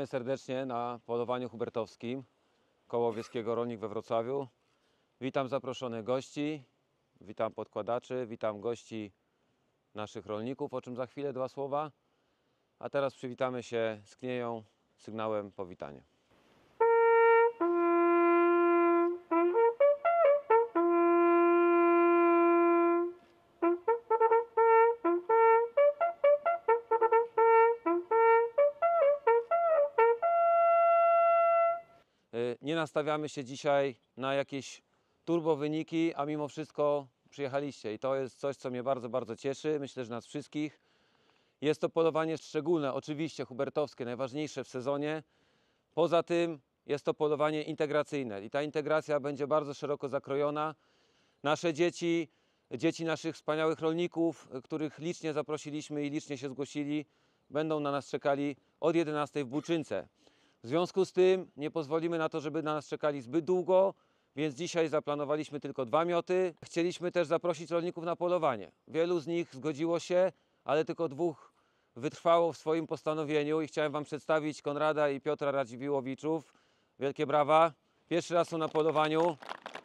Witamy serdecznie na polowaniu hubertowskim koło Łowieckiego Rolnik we Wrocławiu. Witam zaproszonych gości, witam podkładaczy, witam gości naszych rolników, o czym za chwilę dwa słowa. A teraz przywitamy się z Knieją sygnałem powitania. Nastawiamy się dzisiaj na jakieś turbo wyniki, a mimo wszystko przyjechaliście i to jest coś, co mnie bardzo, bardzo cieszy. Myślę, że nas wszystkich. Jest to polowanie szczególne, oczywiście hubertowskie, najważniejsze w sezonie. Poza tym jest to polowanie integracyjne i ta integracja będzie bardzo szeroko zakrojona. Nasze dzieci, dzieci naszych wspaniałych rolników, których licznie zaprosiliśmy i licznie się zgłosili, będą na nas czekali od 11 w Buczynce. W związku z tym nie pozwolimy na to, żeby na nas czekali zbyt długo, więc dzisiaj zaplanowaliśmy tylko dwa mioty. Chcieliśmy też zaprosić rolników na polowanie. Wielu z nich zgodziło się, ale tylko dwóch wytrwało w swoim postanowieniu i chciałem Wam przedstawić Konrada i Piotra Radziwiłowiczów. Wielkie brawa. Pierwszy raz są na polowaniu.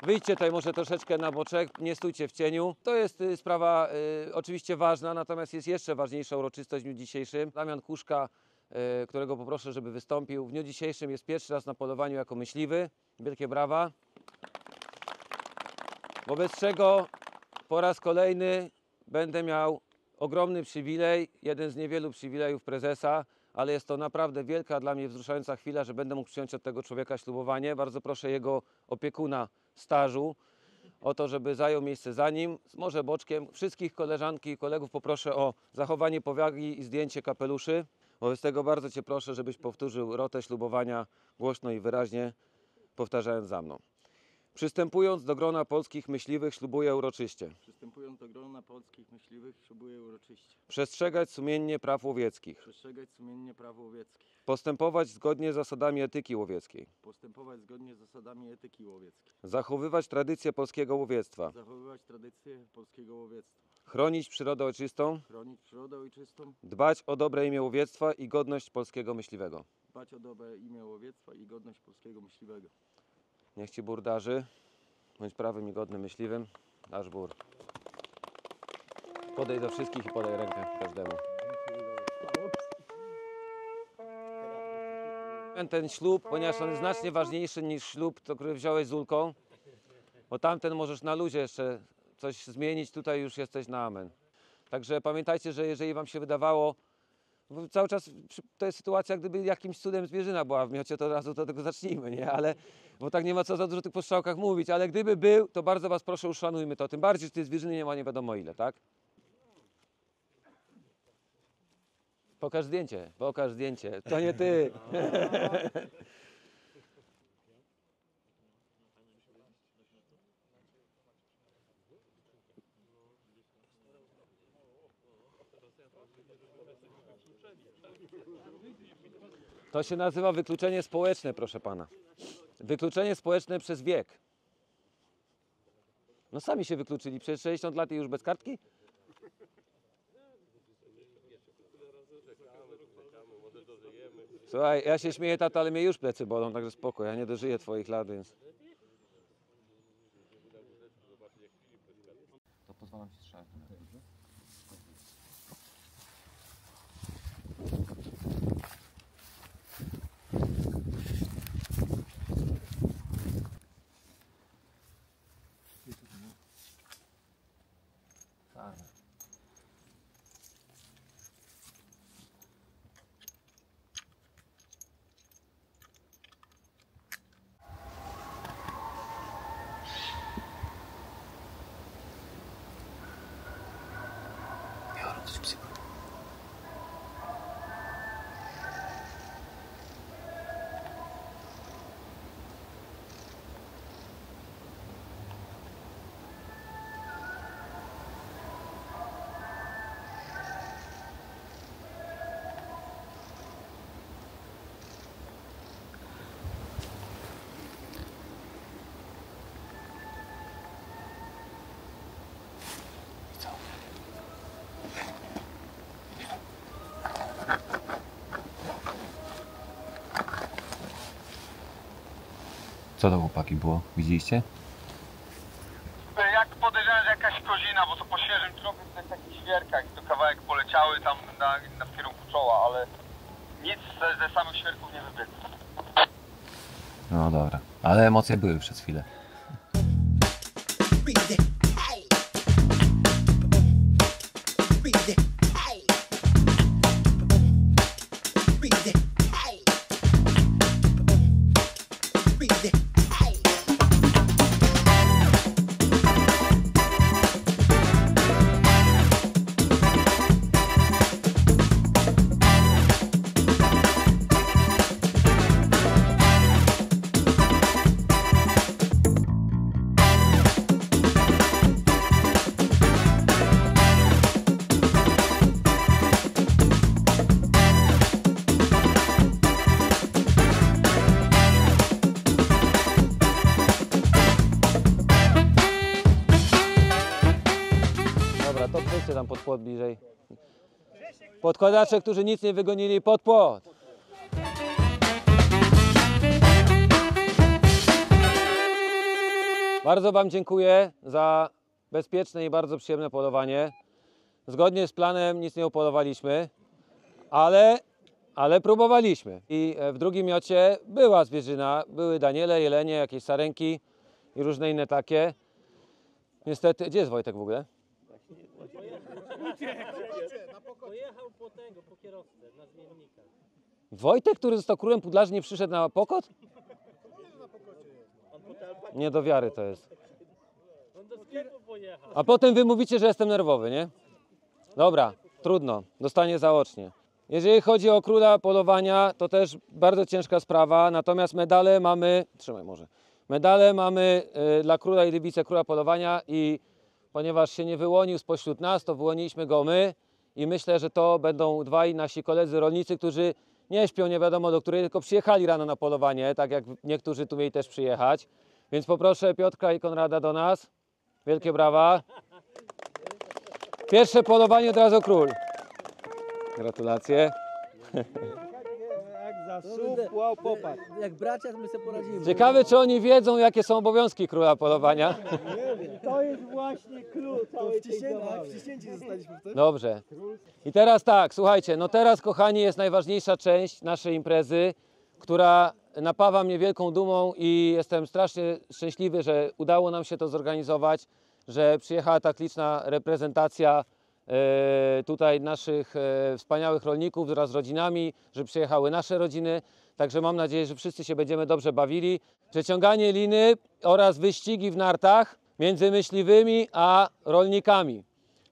Wyjdźcie tutaj może troszeczkę na boczek, nie stójcie w cieniu. To jest y, sprawa y, oczywiście ważna, natomiast jest jeszcze ważniejsza uroczystość w dniu dzisiejszym. Damian Kuszka, którego poproszę, żeby wystąpił. W dniu dzisiejszym jest pierwszy raz na polowaniu jako myśliwy. Wielkie brawa. Wobec czego po raz kolejny będę miał ogromny przywilej, jeden z niewielu przywilejów prezesa, ale jest to naprawdę wielka dla mnie wzruszająca chwila, że będę mógł przyjąć od tego człowieka ślubowanie. Bardzo proszę jego opiekuna stażu o to, żeby zajął miejsce za nim, może boczkiem. Wszystkich koleżanki i kolegów poproszę o zachowanie powagi i zdjęcie kapeluszy. Wobec tego bardzo Cię proszę, żebyś powtórzył rotę ślubowania głośno i wyraźnie, powtarzając za mną. Przystępując do grona polskich myśliwych, ślubuję uroczyście. Przystępując do grona polskich myśliwych, ślubuję uroczyście. Przestrzegać sumiennie praw łowieckich, przestrzegać sumiennie praw łowieckich, postępować zgodnie z zasadami etyki łowieckiej, postępować zgodnie z zasadami etyki łowieckiej, zachowywać tradycje polskiego łowiectwa, zachowywać tradycje polskiego łowiectwa, chronić przyrodę ojczystą, chronić przyrodę ojczystą, dbać o dobre imię łowiectwa i godność polskiego myśliwego. dbać o dobre imię łowiectwa i godność polskiego myśliwego. Niech Ci bór darzy, bądź prawym i godnym myśliwym, dasz bór. Podej do wszystkich i podaj rękę każdemu. Ten ślub, ponieważ on jest znacznie ważniejszy niż ślub, to, który wziąłeś z Ulką, bo tamten możesz na luzie jeszcze coś zmienić, tutaj już jesteś na amen. Także pamiętajcie, że jeżeli Wam się wydawało, bo cały czas to jest sytuacja, gdyby jakimś cudem zwierzyna była w miocie, to od razu do tego zacznijmy, nie? Ale, bo tak nie ma co za dużo o tych postrzałkach mówić, ale gdyby był, to bardzo Was proszę uszanujmy to, tym bardziej, że tej zwierzyny nie ma nie wiadomo ile, tak? Pokaż zdjęcie, pokaż zdjęcie, to nie Ty. To się nazywa wykluczenie społeczne, proszę pana. Wykluczenie społeczne przez wiek. No sami się wykluczyli, przez 60 lat i już bez kartki? Słuchaj, ja się śmieję, tato, ale mnie już plecy bolą, także spoko, ja nie dożyję twoich lat, więc... To pozwalam ci strzelać. Tak. Co to chłopaki było? Widzieliście? Jak podejrzewam, że jakaś kozina, bo to po świeżym trupie to jest taki świerkach, to kawałek poleciały tam na, na w kierunku czoła, ale nic ze, ze samych świerków nie wybiegło. No dobra. Ale emocje były przez chwilę. Podkładacze, którzy nic nie wygonili, pod płot. Bardzo Wam dziękuję za bezpieczne i bardzo przyjemne polowanie. Zgodnie z planem nic nie upolowaliśmy, ale, ale próbowaliśmy. I e, w drugim miocie była zwierzyna, były daniele, jelenie, jakieś sarenki i różne inne takie. Niestety, gdzie jest Wojtek w ogóle? Pojechał po tego, po kierowcę, na zmiennika. Wojtek, który został królem pudlarzy, nie przyszedł na pokot? Nie do wiary to jest. On do sklepu pojechał. A potem wy mówicie, że jestem nerwowy, nie? Dobra, trudno, dostanie zaocznie. Jeżeli chodzi o króla polowania, to też bardzo ciężka sprawa, natomiast medale mamy, trzymaj może, medale mamy y, dla króla i dla wicekróla polowania i ponieważ się nie wyłonił spośród nas, to wyłoniliśmy go my i myślę, że to będą dwaj nasi koledzy rolnicy, którzy nie śpią nie wiadomo do której, tylko przyjechali rano na polowanie, tak jak niektórzy tu mieli też przyjechać. Więc poproszę Piotrka i Konrada do nas. Wielkie brawa. Pierwsze polowanie od razu król. Gratulacje. Wow, popatrz. Jak bracia, to my sobie poradzimy. Ciekawe, czy oni wiedzą, jakie są obowiązki króla polowania. To jest właśnie klucz całej tej zabawy. Wciśnięci zostaliśmy? Dobrze. I teraz tak, słuchajcie, no teraz, kochani, jest najważniejsza część naszej imprezy, która napawa mnie wielką dumą i jestem strasznie szczęśliwy, że udało nam się to zorganizować, że przyjechała tak liczna reprezentacja e, tutaj naszych e, wspaniałych rolników wraz z rodzinami, że przyjechały nasze rodziny. Także mam nadzieję, że wszyscy się będziemy dobrze bawili. Przeciąganie liny oraz wyścigi w nartach między myśliwymi a rolnikami.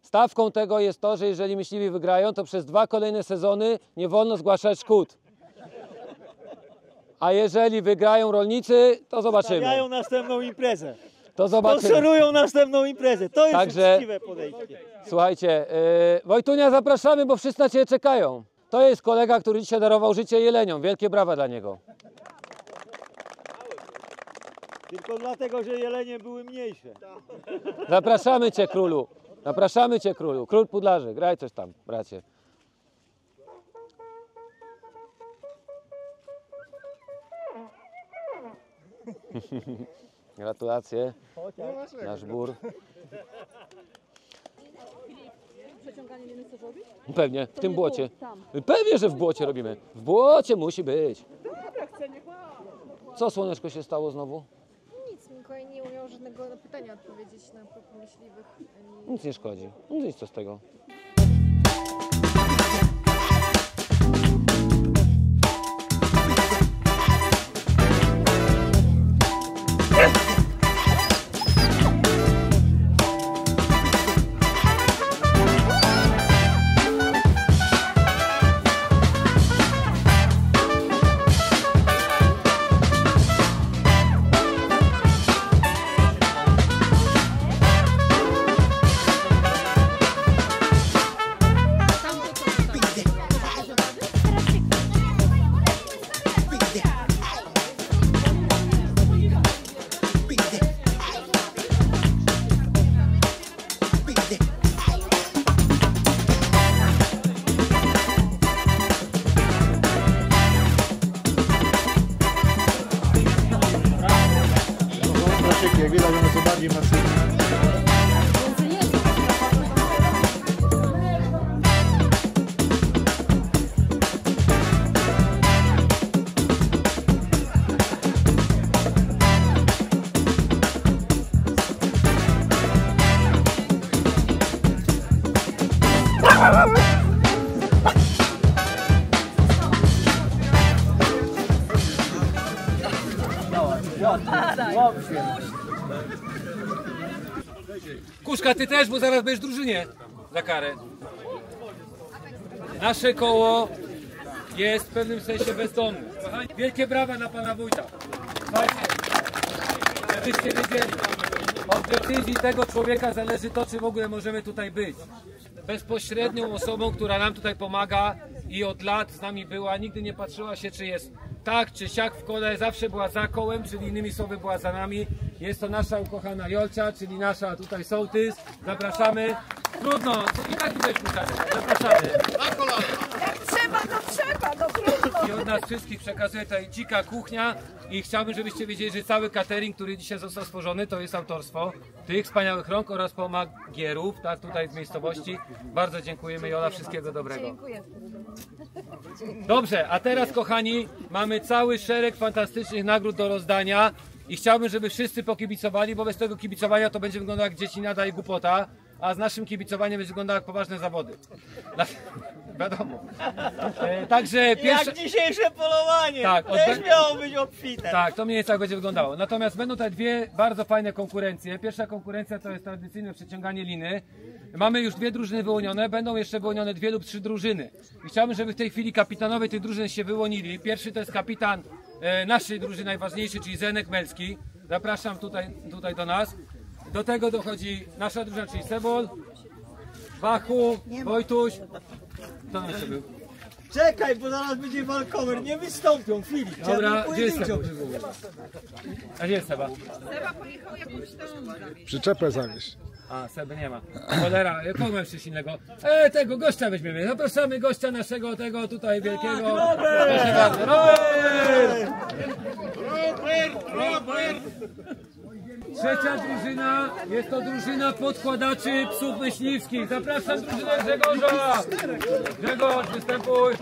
Stawką tego jest to, że jeżeli myśliwi wygrają, to przez dwa kolejne sezony nie wolno zgłaszać szkód. A jeżeli wygrają rolnicy, to zobaczymy. Stawiają następną imprezę. To zobaczymy. Sponsorują następną imprezę. To jest Także- uczciwe podejście. Słuchajcie, yy, Wojtunia zapraszamy, bo wszyscy na Ciebie czekają. To jest kolega, który dzisiaj darował życie jeleniom. Wielkie brawa dla niego. Tylko dlatego, że jelenie były mniejsze. Zapraszamy Cię, królu. Zapraszamy Cię, królu. Król Pudlarzy. Graj coś tam, bracie. Gratulacje. Nasz bór. Przeciąganie robić? Pewnie, w tym nie błocie. Pewnie, że w błocie robimy. W błocie musi być. Co słoneczko się stało znowu? Nic, Mikołaj nie umiał żadnego pytania odpowiedzieć na myśliwych. Nic nie szkodzi. Nic co z tego. One są też, bo zaraz będziesz drużynie za karę. Nasze koło jest w pewnym sensie bezdomne. Wielkie brawa na pana wójta. Słuchajcie, żebyście wiedzieli, od decyzji tego człowieka zależy to, czy w ogóle możemy tutaj być. Bezpośrednią osobą, która nam tutaj pomaga i od lat z nami była, nigdy nie patrzyła się, czy jest tak czy siak w kole, zawsze była za kołem, czyli innymi słowy była za nami. Jest to nasza ukochana Jolcia, czyli nasza tutaj sołtys. Zapraszamy. Trudno, i tak tutaj puszczamy. Zapraszamy. Trzeba, to trzeba, no trudno. I od nas wszystkich przekazuję tutaj dzika kuchnia i chciałbym, żebyście wiedzieli, że cały catering, który dzisiaj został stworzony, to jest autorstwo tych wspaniałych rąk oraz pomagierów, tak, tutaj z miejscowości. Bardzo dziękujemy Jola, wszystkiego dobrego. Dziękuję. Dobrze, a teraz kochani, mamy cały szereg fantastycznych nagród do rozdania i chciałbym, żeby wszyscy pokibicowali, bo bez tego kibicowania to będzie wyglądał jak dzieci nada i głupota, a z naszym kibicowaniem będzie wyglądało jak poważne zawody. Dla... Wiadomo. E, także pierwsze... Jak dzisiejsze polowanie! Tak, Też odbę- miało być obfite. Tak, to mniej więcej tak będzie wyglądało. Natomiast będą tutaj dwie bardzo fajne konkurencje. Pierwsza konkurencja to jest tradycyjne przeciąganie liny. Mamy już dwie drużyny wyłonione, będą jeszcze wyłonione dwie lub trzy drużyny. I chciałbym, żeby w tej chwili kapitanowie tych drużyn się wyłonili. Pierwszy to jest kapitan e, naszej drużyny najważniejszy, czyli Zenek Melski. Zapraszam tutaj, tutaj do nas. Do tego dochodzi nasza drużyna, czyli Sebol, Bachu, Wojtuś. Kto tam jeszcze był? Czekaj, bo zaraz będzie walkover. Nie wystąpią, Filip. Dobra, gdzie jest Seba? A gdzie jest Seba? Przyczepę zawieźć. A, Seby nie ma. Cholera, kogo mamy jeszcze innego? E, tego gościa weźmiemy. Zapraszamy gościa naszego, tego tutaj wielkiego. Proszę bardzo, Robert! Trzecia drużyna jest to drużyna podkładaczy psów myśliwskich. Zapraszam drużynę Grzegorza. Grzegorz, występuj.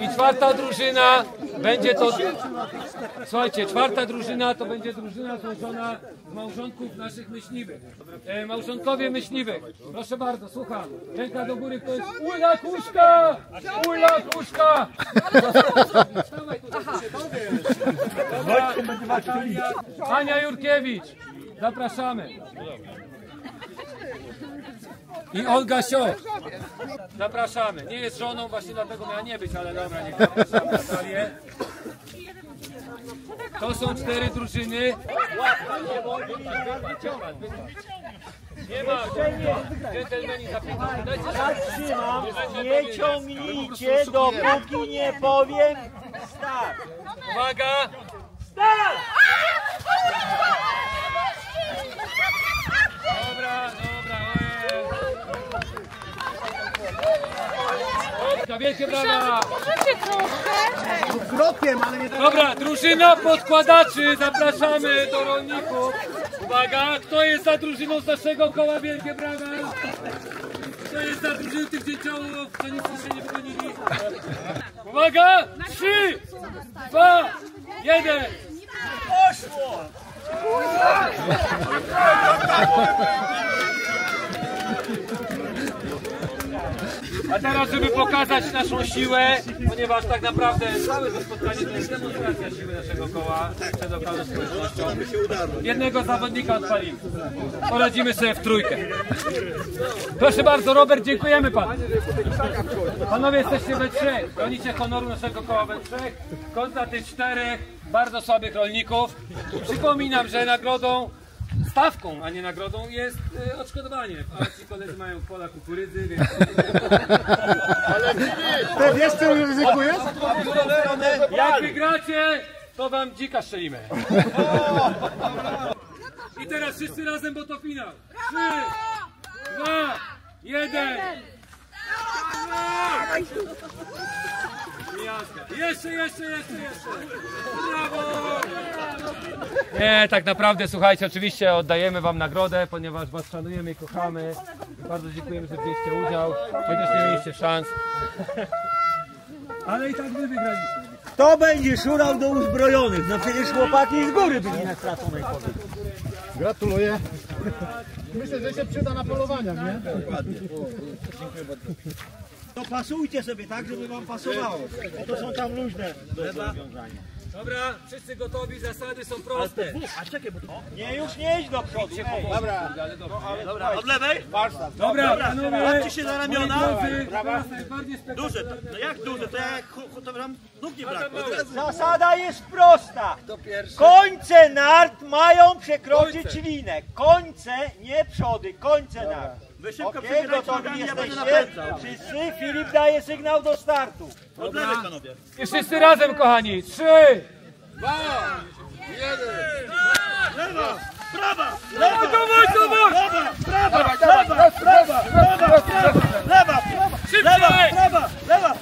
I czwarta drużyna będzie to... Słuchajcie, czwarta drużyna to będzie drużyna złożona z małżonków naszych myśliwych. E, małżonkowie myśliwych. Proszę bardzo, słucham. Ręka do góry, to jest Ula Kuszka! Ula Kuszka! Ania Jurkiewicz. Zapraszamy. I Olga Sioch. Zapraszamy. Nie jest żoną, właśnie dlatego miała nie być, ale dobra, niech zapraszamy Natalię. To są cztery drużyny. Nie ma. Dżentelmeni zapytają. Zatrzymam. Dajcie Nie ciągnijcie, dopóki nie powiem start. Uwaga! Dobra, dobra, Wielkie brawa! Krokiem, ale nie Dobra, drużyna podkładaczy, zapraszamy do rolników. Uwaga, kto jest za drużyną z naszego koła? Wielkie brawa! Kto jest za drużyną tych dzieciąłów, co nic jeszcze nie? Uwaga! Trzy, dwa, jeden! Poszło! A teraz, żeby pokazać naszą siłę, ponieważ tak naprawdę całe to spotkanie to jest demonstracja siły naszego koła przed lokalną społecznością. Jednego zawodnika odpalimy. Poradzimy sobie w trójkę. Proszę bardzo, Robert, dziękujemy panu. Panowie, jesteście we trzech. Bronicie honoru naszego koła we trzech. Kontra tych czterech bardzo słabych rolników. Przypominam, że nagrodą stawką, a nie nagrodą jest y, odszkodowanie. A ci koledzy mają pola kukurydzy, więc Ty wiesz, co ryzykujesz? Jak wygracie, to wam dzika strzelimy. I teraz wszyscy razem, bo to finał. Trzy, dwa, jeden. Jeszcze, jeszcze, jeszcze, jeszcze. Brawo! Nie, tak naprawdę, słuchajcie, oczywiście oddajemy Wam nagrodę, ponieważ Was szanujemy i kochamy. Bardzo dziękujemy, że wzięliście udział, chociaż nie mieliście szans. Ale i tak Wy wygraliście. Kto będzie szurał do uzbrojonych? No przecież chłopaki z góry byli na straconej. Gratuluję. Myślę, że się przyda na polowaniach, nie? To pasujcie sobie tak, żeby wam pasowało. Bo to są tam luźne do rozwiązania. Dobra, wszyscy gotowi, zasady są proste. A czekaj, bo to... Nie, już nie idź do przodu. Dobra. Dobra. Od lewej? Dobra, panowie, Patrzcie się na ramiona. Duże, to, no jak duże? To jak to nam nóg nie brakło. Zasada jest prosta. Końce nart mają przekroczyć linę. Końce, nie przody, końce nart. Wy szybko okay, gotowi jesteście? Wszyscy? Filip daje sygnał do startu. Od lewej panowie. I wszyscy razem, kochani. Trzy, Lewa, prawa, lewa, dawaj, dawaj, lewa, prawa, lewa, prawa, lewa, prawa, lewa, prawa, lewa, prawa, lewa.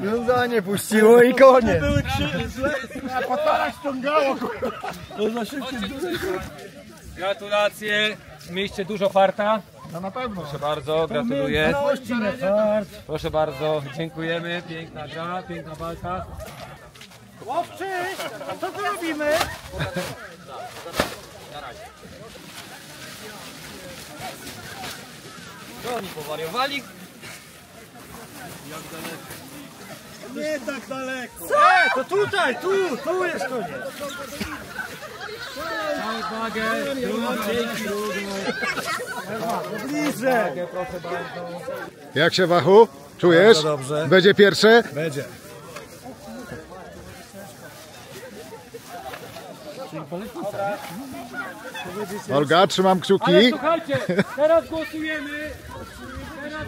Wiązanie puściło i koniec. Były trzy, ściągało, Gratulacje. Mieliście dużo farta. No na pewno. Proszę bardzo, gratuluję. Proszę bardzo, dziękujemy. Piękna gra, piękna walka. Chłopcy, a co tu robimy? Co oni powariowali? Jak daleko? Nie tak daleko. Co? E, to tutaj, tu, tu jest koniec. Uwagę, dzięki. Bliżej. Jak się Wachu? Czujesz? dobrze. Będzie pierwsze? Będzie. Olga, trzymam Ale kciuki. słuchajcie, teraz głosujemy. Teraz,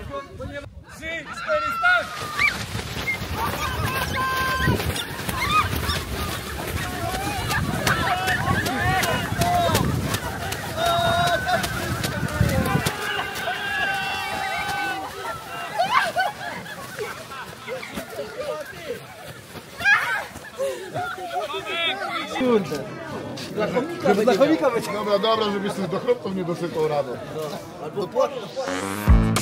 go- ponieważ... Trzy, cztery, start! Dobra, dobra, żebyś z do chrupków nie dosypał rano. Kochane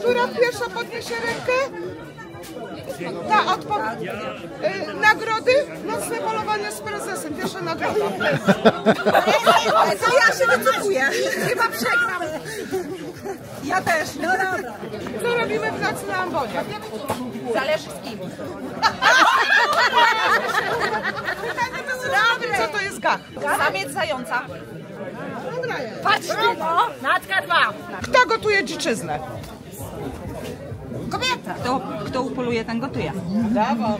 Która pierwsza podniesie rękę? Ta odpowiedź. Y, nagrody? Nocne polowanie z prezesem. Pierwsza nagroda. To ja się wycofuję. Chyba przegram. Ja też. No dobra. Co robimy w nocy na ambonie? Zależy z kim. Dobre. Co to jest gach? Samiec zająca. Jest. Patrzcie, no. Natka dwa. Kto gotuje dziczyznę? Kobieta. Kto, kto upoluje, ten gotuje. Brawo.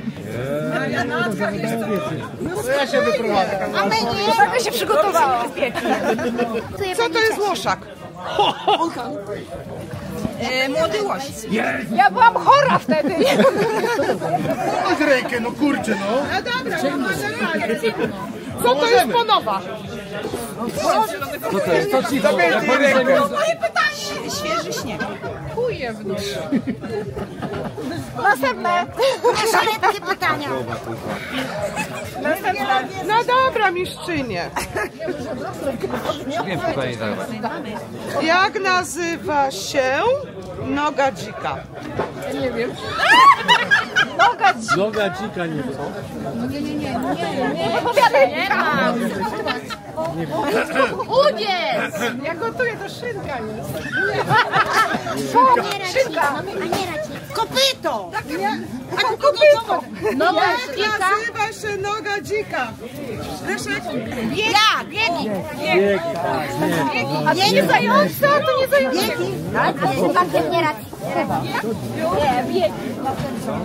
A my nie. Żeby się przygotowała. Co to jest łoszak? E, młody łoś. Ja byłam chora wtedy. Masz rękę, no kurczę, no. No dobra, no może Co to jest ponowa? Moje pytanie. Świeży śnieg. Chuje w nos. Następne. Szalutkie pytania. No dobra, mistrzynie. Wiem, spokojnie zaraz. Jak nazywa się noga dzika? Noga dzika nie co? Ja gotuję, to szynka jest. Szynka. Nie raczej. Kopyto! Nie. A kopyto! Noga dzika. nazywa się noga dzika? Leszek? Jak? Biegi. A to nie zająca, to nie zająca. Biegi. Tak? nie racji. Nie, biegi.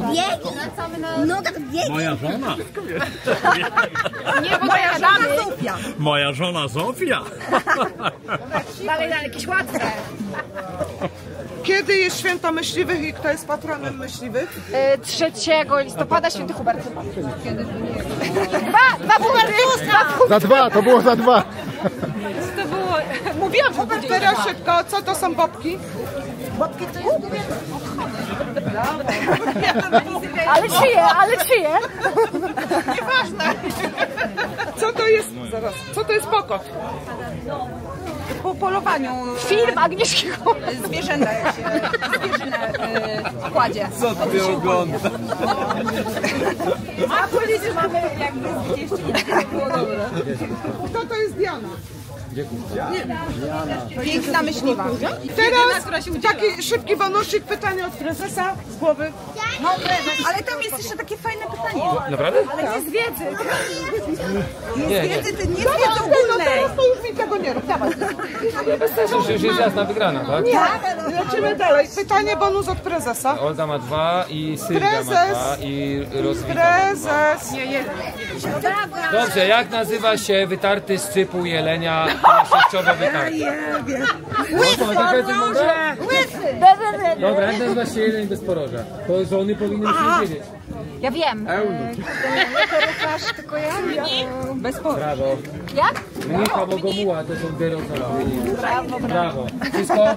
Biegi. No tak biegi. Moja żona. Nie, bo moja żona Zofia. Moja żona Zofia. Dalej, dalej, jakieś łatwe. Kiedy jest święto myśliwych i kto jest patronem myśliwych? 3 listopada święty Hubert. Dwa, dwa Hubertusa. Za dwa, to było za dwa. To było... Mówiłam, Hubert, teraz szybko, co to są bobki? Bobki to jest Ale czyje, ale czyje? Nieważne. Co to jest, zaraz, co to jest pokot? Po polowaniu Film Agnieszki zwierzęta, jak się zwierzynę y, kładzie. Co ty oglądasz? A policzę mamy jakby gdzieś nie było dobre. Kto to jest Diana? Piękna myśliwa. Teraz taki szybki bonusik, pytanie od prezesa z głowy. No, ale tam jest jeszcze takie fajne pytanie. Naprawdę? Ale nie z wiedzy. Nie, nie. Wiedzy, ty nie z wiedzy no ogólnej. teraz to już mi tego nie rób, dawaj. Już, już jest jasna wygrana, tak? Lecimy dalej. Pytanie bonus od prezesa. Olga ma dwa i Sylwia ma Prezes. dwa i Rozwita ma dwa. Prezes. Dobrze, jak nazywa się wytarty z cypu jelenia, wytarty? No to, taka jest mądra? Dobra, jak nazywa się jeleń bez poroża? To żony powinny się wiedzieć. Ja wiem. Korytarz, tylko ja. Bez pory. Brawo. Jak? Mnicha Bogomuła to są dyrozaury. Brawo, brawo. Wszystko?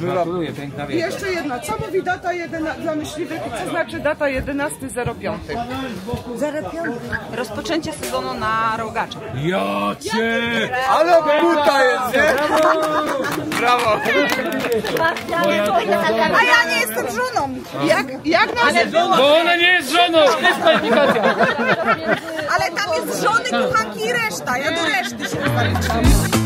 Gratuluję, piękna wiedza. Jeszcze jedna. Co mówi data jedyna, dla myśliwych i co znaczy data 11.05? Rozpoczęcie sezonu na rogacza. Ja cię! Ale buta jest, nie? Brawo! A ja nie jestem żoną. Jak, jak nazywa? Bo ona nie jest żoną! Ale tam jest żony, kochanki i reszta. Ja do reszty się zaliczam.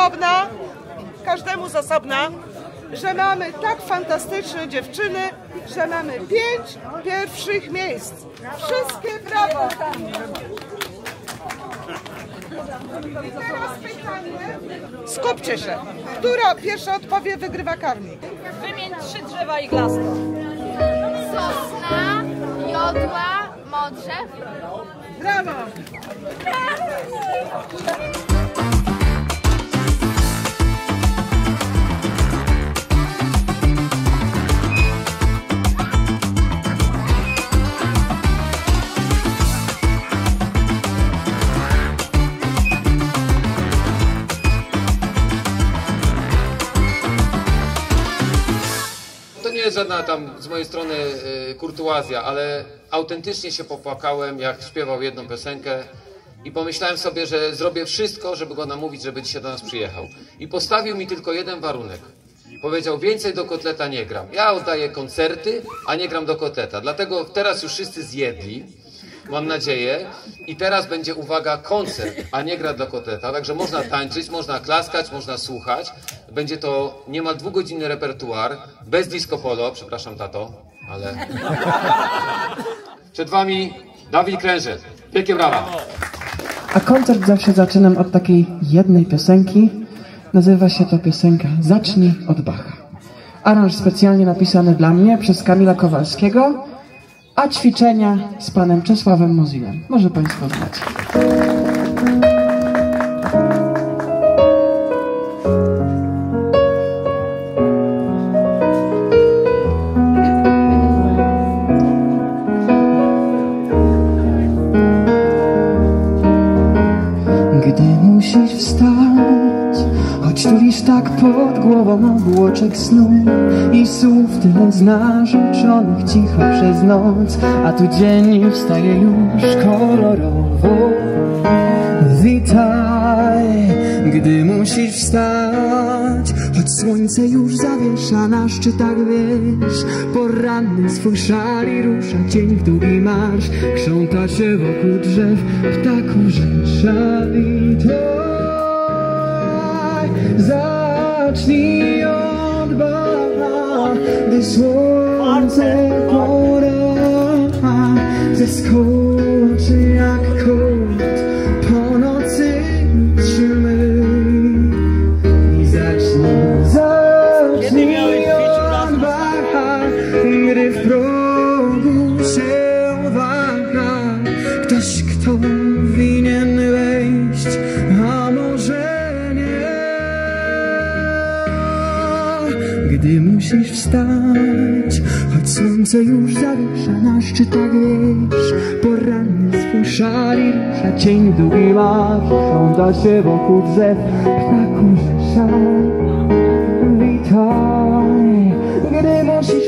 Osobna, każdemu z osobna, że mamy tak fantastyczne dziewczyny, że mamy pięć pierwszych miejsc. Wszystkie brawo! I teraz pytanie. Skupcie się. Która pierwsza odpowie, wygrywa karmik. Wymień trzy drzewa iglaste. Sosna, jodła, modrzew. Brawo! Żadna tam z mojej strony y, kurtuazja, ale autentycznie się popłakałem, jak śpiewał jedną piosenkę i pomyślałem sobie, że zrobię wszystko, żeby go namówić, żeby dzisiaj do nas przyjechał. I postawił mi tylko jeden warunek. Powiedział, więcej do kotleta nie gram. Ja oddaję koncerty, a nie gram do kotleta. Dlatego teraz już wszyscy zjedli, mam nadzieję. I teraz będzie, uwaga, koncert, a nie gra dla kotleta. Także można tańczyć, można klaskać, można słuchać. Będzie to niemal dwugodzinny repertuar, bez disco polo, przepraszam tato, ale... Przed wami Dawid Krężel. Wielkie brawa. A koncert zawsze zaczynam od takiej jednej piosenki, Nazywa się to piosenka Zacznij od Bacha. Aranż specjalnie napisany dla mnie przez Kamila Kowalskiego, a ćwiczenia z panem Czesławem Mozinem. Może państwo znacie. Pod głową obłoczek snu i słów tyle uczonych cicho przez noc, a tu dzień wstaje już kolorowo. Witaj, gdy musisz wstać, choć słońce już zawiesza na szczytach wiesz, poranny swój szal i rusza cień w długi marsz, krząta się wokół drzew, ptaków rzesza. Witaj, zacznij od Bacha, gdy słońce pora zeskoczy jak kot wstać, choć słońce już zawiesza na szczytach wiesz, poranny swój szali rusza cień w długi ma, krząta się wokół drzew, ptaków rzesza. Witaj, gdy musisz